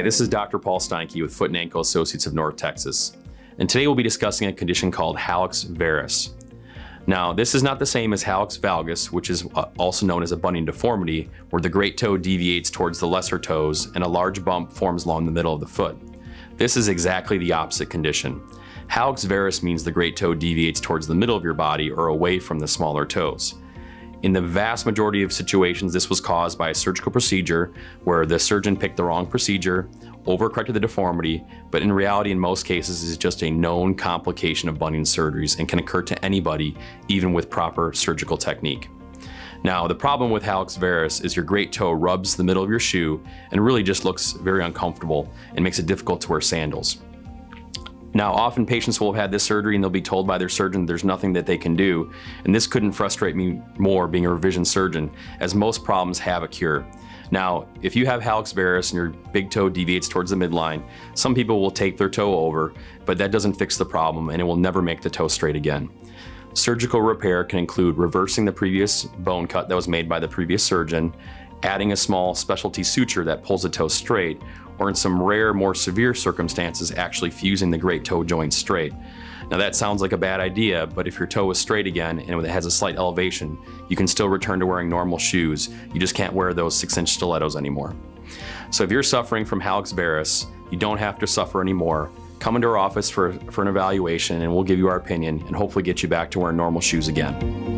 this is Dr. Paul Steinke with Foot and Ankle Associates of North Texas. And today we'll be discussing a condition called hallux varus. Now, this is not the same as hallux valgus, which is uh, also known as a bunion deformity, where the great toe deviates towards the lesser toes and a large bump forms along the middle of the foot. This is exactly the opposite condition. Hallux varus means the great toe deviates towards the middle of your body or away from the smaller toes. In the vast majority of situations, this was caused by a surgical procedure where the surgeon picked the wrong procedure, overcorrected the deformity, but in reality, in most cases, is just a known complication of bunion surgeries and can occur to anybody, even with proper surgical technique. Now, the problem with hallux varus is your great toe rubs the middle of your shoe and really just looks very uncomfortable and makes it difficult to wear sandals. Now, often patients will have had this surgery and they'll be told by their surgeon there's nothing that they can do. And this couldn't frustrate me more being a revision surgeon, as most problems have a cure. Now, if you have hallux varus and your big toe deviates towards the midline, some people will tape their toe over, but that doesn't fix the problem and it will never make the toe straight again. Surgical repair can include reversing the previous bone cut that was made by the previous surgeon, adding a small specialty suture that pulls the toe straight, or in some rare, more severe circumstances, actually fusing the great toe joint straight. Now that sounds like a bad idea, but if your toe is straight again and it has a slight elevation, you can still return to wearing normal shoes. You just can't wear those six inch stilettos anymore. So if you're suffering from hallux varus, you don't have to suffer anymore. Come into our office for, for an evaluation and we'll give you our opinion and hopefully get you back to wearing normal shoes again.